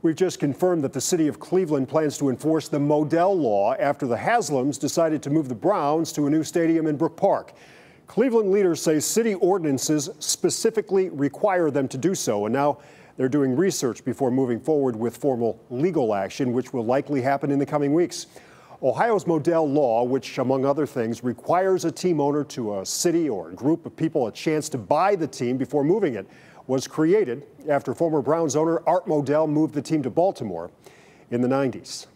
We've just confirmed that the city of Cleveland plans to enforce the Modell law after the Haslams decided to move the Browns to a new stadium in Brook Park. Cleveland leaders say city ordinances specifically require them to do so, and now they're doing research before moving forward with formal legal action, which will likely happen in the coming weeks. Ohio's Modell law, which, among other things, requires a team owner to a city or a group of people a chance to buy the team before moving it, was created after former Browns owner Art Modell moved the team to Baltimore in the 90s.